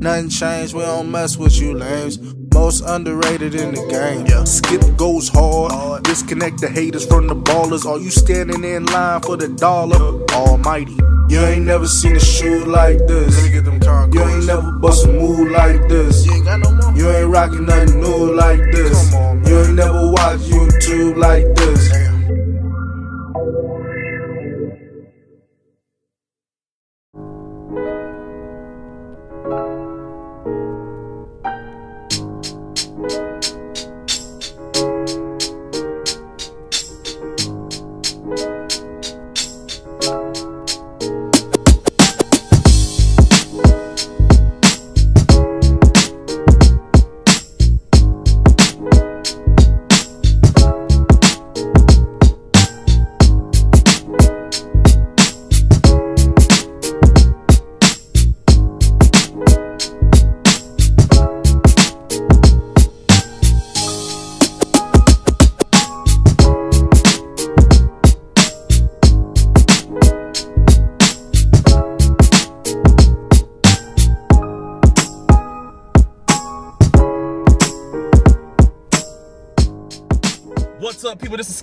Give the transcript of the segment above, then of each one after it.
Nothing changed, we don't mess with you lames. Most underrated in the game. Yeah. Skip goes hard. Disconnect the haters from the ballers. Are you standing in line for the dollar? Almighty. You ain't never seen a shoe like this. You ain't never bust a move like this. You ain't rocking nothing new like this. You ain't never watched YouTube like this.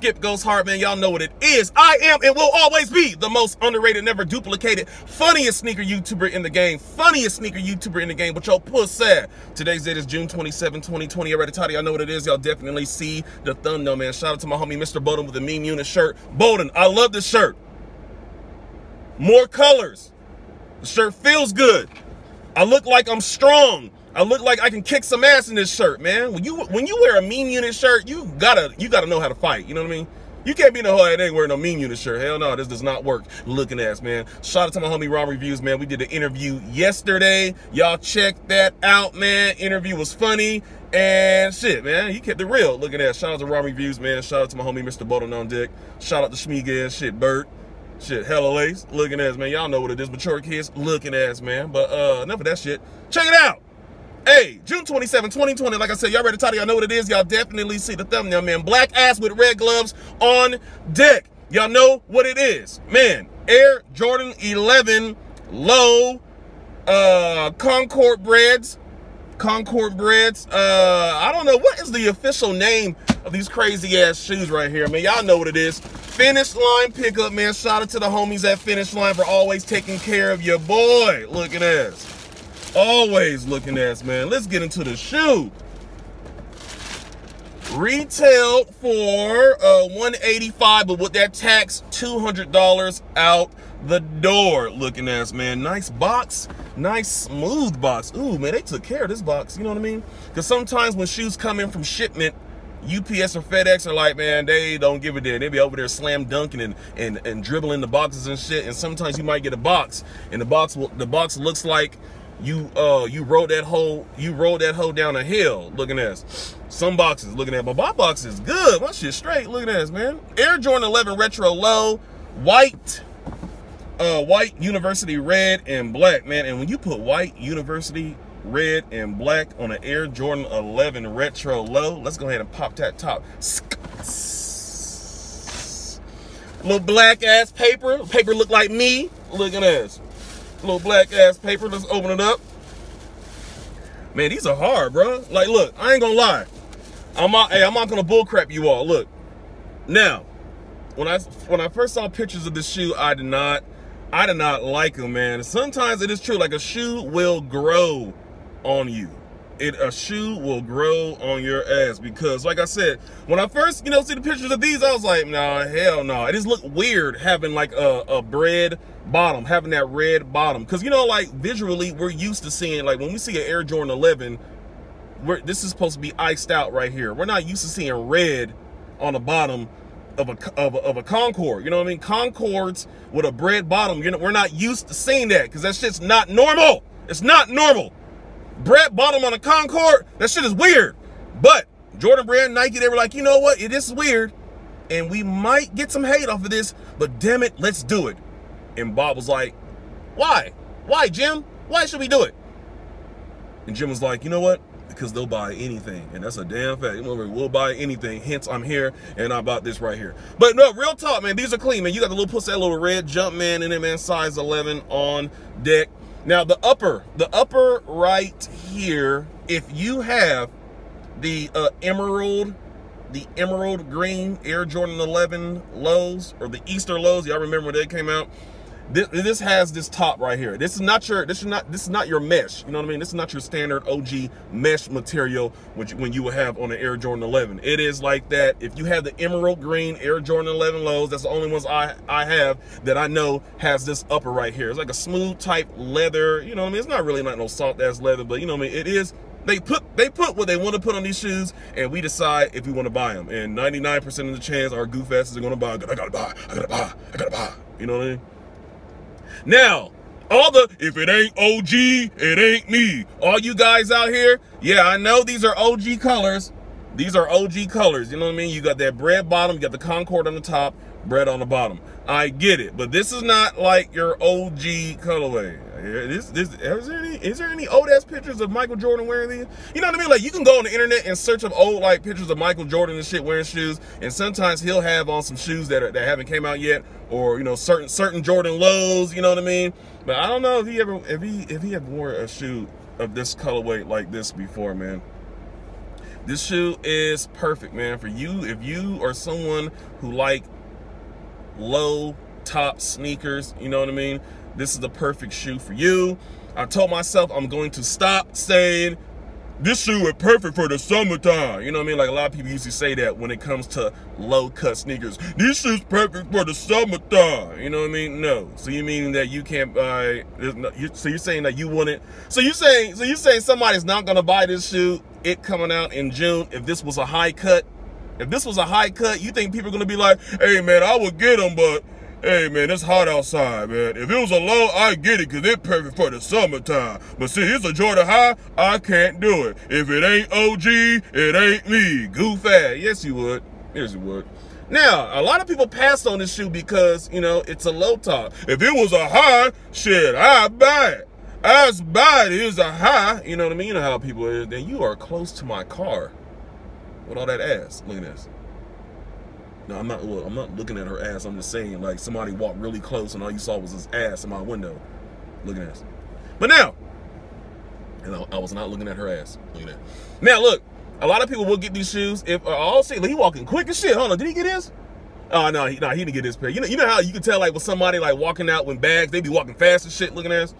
Skip Goes Hard, man. Y'all know what it is. I am and will always be the most underrated, never duplicated, funniest sneaker YouTuber in the game. Funniest sneaker YouTuber in the game, but yo, puss sad. Today's date is June 27, 2020. Already tidy, I know what it is. Y'all definitely see the thumbnail, man. Shout out to my homie, Mr. Bowden, with the meme unit shirt. Bowden, I love this shirt. More colors. The shirt feels good. I look like I'm strong. I look like I can kick some ass in this shirt, man. When you when you wear a mean unit shirt, you gotta you gotta know how to fight. You know what I mean? You can't be in the whole that ain't wearing no mean unit shirt. Hell no, this does not work. Looking ass, man. Shout out to my homie Ron Reviews, man. We did an interview yesterday. Y'all check that out, man. Interview was funny. And shit, man, he kept it real. Looking at shout out to Ron Reviews, man. Shout out to my homie Mr. Bowden on Dick. Shout out to Schmeegaz, shit, Bert. Shit, hella lace, looking ass, man. Y'all know what it is. Mature kids, looking ass, man. But uh enough of that shit. Check it out. Hey, June 27, 2020. Like I said, y'all ready to title? Y'all know what it is. Y'all definitely see the thumbnail, man. Black ass with red gloves on deck. Y'all know what it is. Man, Air Jordan 11 low uh Concord breds. Concord breds. Uh I don't know what is the official name of these crazy ass shoes right here, man. Y'all know what it is. Finish line pickup, man. Shout out to the homies at Finish Line for always taking care of your boy. Look at this. Always looking ass, man. Let's get into the shoe. Retail for uh, 185 but with that tax, $200 out the door. Looking ass, man. Nice box. Nice smooth box. Ooh, man, they took care of this box. You know what I mean? Because sometimes when shoes come in from shipment, UPS or FedEx are like, man, they don't give a damn. They be over there slam dunking and, and, and dribbling the boxes and shit. And sometimes you might get a box, and the box the box looks like you uh you rode that hole you rode that hole down a hill looking at this some boxes looking at my box is good. My shit straight looking at this man. Air jordan 11 retro low white uh white university red and black man. And when you put white university red and black on an air jordan 11 retro low let's go ahead and pop that top. Little black ass paper paper look like me. Look at this little black ass paper. Let's open it up. Man, these are hard, bro. Like, look, I ain't gonna lie. I'm not, hey, I'm not gonna bullcrap you all. Look, now, when I when I first saw pictures of this shoe, I did not, I did not like them, man. Sometimes it is true, like a shoe will grow on you it a shoe will grow on your ass because like I said, when I first, you know, see the pictures of these, I was like, nah, hell no. It just looked weird having like a, a bred bottom, having that red bottom. Cause you know, like visually, we're used to seeing like when we see an Air Jordan 11, we're, this is supposed to be iced out right here. We're not used to seeing red on the bottom of a, of a, of a Concord. You know what I mean? Concords with a bred bottom. You know, we're not used to seeing that because that shit's not normal. It's not normal. Bred bottom on a Concord, that shit is weird. But Jordan Brand, Nike, they were like, you know what? It is weird. And we might get some hate off of this, but damn it, let's do it. And Bob was like, why? Why, Jim? Why should we do it? And Jim was like, you know what? Because they'll buy anything. And that's a damn fact. We'll buy anything. Hence, I'm here and I bought this right here. But no, real talk, man. These are clean, man. You got the little pussy, that little red Jumpman in it, man. Size 11 on deck. Now the upper, the upper right here, if you have the uh, emerald, the emerald green Air Jordan 11 lows or the Easter lows, y'all remember when they came out? This, this has this top right here. This is not your this is not this is not your mesh. You know what I mean? This is not your standard OG mesh material which when you would have on an Air Jordan 11. It is like that. If you have the emerald green Air Jordan 11 lows, that's the only ones I I have that I know has this upper right here. It's like a smooth type leather. You know what I mean? It's not really not no soft ass leather, but you know what I mean? It is they put they put what they want to put on these shoes and we decide if we want to buy them and 99% of the chance our goof asses are going to buy I gotta buy I gotta buy I gotta buy you know what I mean now, all the, if it ain't OG, it ain't me. All you guys out here, yeah, I know these are OG colors. These are OG colors, you know what I mean? You got that bred bottom, you got the Concord on the top, bred on the bottom. I get it, but this is not like your OG colorway. Is there any, is there any old ass pictures of Michael Jordan wearing these? You know what I mean? Like you can go on the internet and search up old like pictures of Michael Jordan and shit wearing shoes, and sometimes he'll have on some shoes that are, that haven't came out yet, or you know certain certain Jordan lows. You know what I mean? But I don't know if he ever if he if he ever wore a shoe of this colorway like this before, man. This shoe is perfect, man, for you if you are someone who like low top sneakers. You know what I mean? This is the perfect shoe for you. I told myself I'm going to stop saying this shoe is perfect for the summertime. You know what I mean? Like a lot of people to say that when it comes to low cut sneakers. This shoe's perfect for the summertime. You know what I mean? No. So you mean that you can't buy? No, you, so you're saying that you wouldn't? So you saying? So you saying somebody's not gonna buy this shoe? It coming out in June. If this was a high cut, if this was a high cut, you think people are gonna be like, "Hey man, I would get them, but Hey man, it's hot outside, man. If it was a low, I get it, cause it's perfect for the summertime. But see, it's a Jordan high, I can't do it. If it ain't OG, it ain't me. Goof ass. Yes, you would. Yes, you would. Now, a lot of people passed on this shoe because, you know, it's a low top. If it was a high, shit, I'd buy it. I'd buy it. It's a high. You know what I mean? You know how people is. Then you are close to my car with all that ass. Look at this. I'm not. I'm not looking at her ass. I'm just saying, like somebody walked really close and all you saw was his ass in my window. Looking at. But now, and I, I, was not looking at her ass. Look at that. Now, look. A lot of people will get these shoes if uh, I'll see. Like, he walking quick as shit. Hold on. Did he get his? Oh no, he, no, he didn't get his pair. You know, you know how you can tell like with somebody like walking out with bags, they be walking fast and shit, looking at us.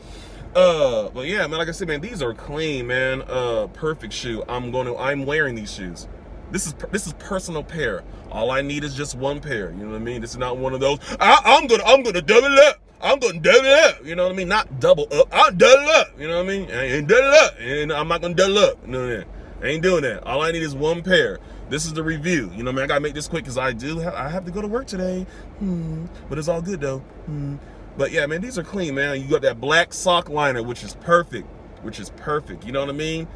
Uh, but yeah, man, like I said, man, these are clean, man. Uh, perfect shoe. I'm to. I'm wearing these shoes. This is this is personal pair. All I need is just one pair. You know what I mean? This is not one of those. I, am gonna I'm gonna double up. I'm gonna double up. You know what I mean? Not double up. I'm double up. You know what I mean? I ain't double up. And I'm not gonna double up. You No, I ain't doing that. All I need is one pair. This is the review. You know, what I man, I gotta make this quick because I do have I have to go to work today. Hmm. But it's all good though. Hmm. But yeah, man, these are clean, man. You got that black sock liner, which is perfect. Which is perfect. You know what I mean?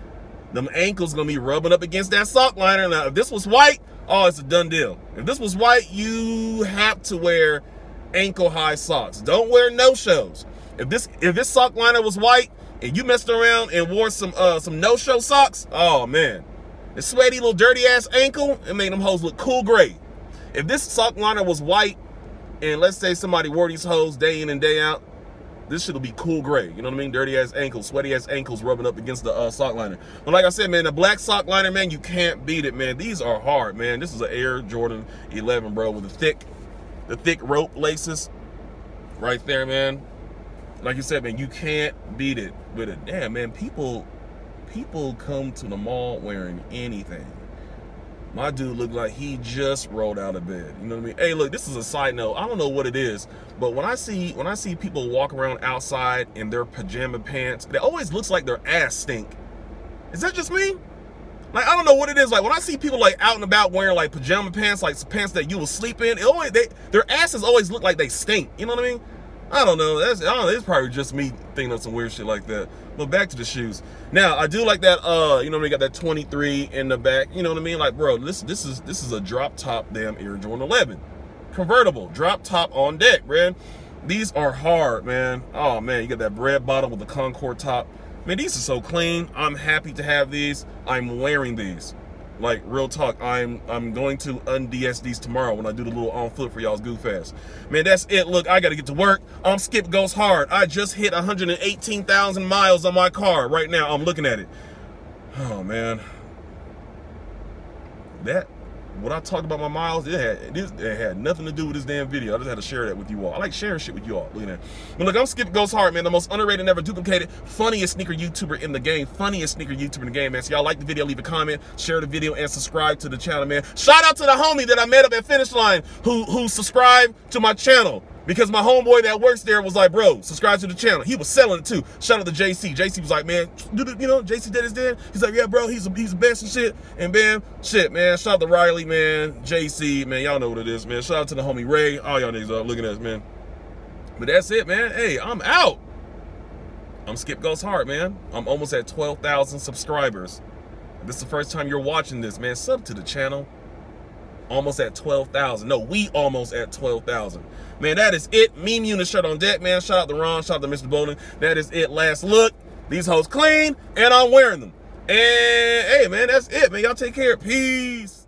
Them ankles gonna be rubbing up against that sock liner. Now, if this was white, oh, it's a done deal. If this was white, you have to wear ankle high socks. Don't wear no-shows. If this if this sock liner was white and you messed around and wore some uh some no-show socks, oh man. The sweaty little dirty ass ankle, it made them hoes look cool gray. If this sock liner was white and let's say somebody wore these hoes day in and day out, this shit'll be cool gray. You know what I mean? Dirty ass ankles, sweaty ass ankles rubbing up against the uh, sock liner. But like I said, man, the black sock liner, man, you can't beat it, man. These are hard, man. This is an Air Jordan 11, bro, with the thick, the thick rope laces right there, man. Like you said, man, you can't beat it with it. Damn, man, people, people come to the mall wearing anything. My dude looked like he just rolled out of bed. You know what I mean? Hey, look, this is a side note. I don't know what it is, but when I see when I see people walk around outside in their pajama pants, it always looks like their ass stink. Is that just me? Like I don't know what it is. Like when I see people like out and about wearing like pajama pants, like pants that you will sleep in, it always they their asses always look like they stink. You know what I mean? I don't know. That's I don't know, it's probably just me thinking of some weird shit like that. But back to the shoes. Now I do like that. Uh, you know, we got that 23 in the back. You know what I mean? Like, bro, this this is this is a drop top damn Air Jordan 11, convertible drop top on deck, man. These are hard, man. Oh man, you got that bred bottom with the Concord top. Man, these are so clean. I'm happy to have these. I'm wearing these. Like real talk, I'm I'm going to unds these tomorrow when I do the little on foot for y'all's goof fast. Man, that's it. Look, I gotta get to work. I'm Skip Goes Hard. I just hit 118,000 miles on my car right now. I'm looking at it. Oh, man. That what I talked about my miles, it had this it had nothing to do with this damn video. I just had to share that with you all. I like sharing shit with you all. Look at that. But look, I'm Skip Goes Hard, man. The most underrated, never duplicated, funniest sneaker YouTuber in the game. Funniest sneaker YouTuber in the game, man. So y'all like the video, leave a comment, share the video, and subscribe to the channel, man. Shout out to the homie that I met up at Finish Line who who subscribed to my channel. Because my homeboy that works there was like, bro, subscribe to the channel. He was selling it too. Shout out to JC. JC was like, man, you know, JC did his did. He's like, yeah, bro, he's a, he's the best and shit. And bam, shit, man. Shout out to Riley, man. JC, man. Y'all know what it is, man. Shout out to the homie Ray. All y'all niggas are looking at us, man. But that's it, man. Hey, I'm out. I'm Skip Goes Hard, man. I'm almost at 12,000 subscribers. If this is the first time you're watching this, man, sub to the channel almost at 12,000. No, we almost at 12,000. Man, that is it. Meme unit shirt on deck, man. Shout out to Ron. Shout out to Mr. Bowling. That is it. Last look. These hoes clean, and I'm wearing them. And, hey, man, that's it, man. Y'all take care. Peace.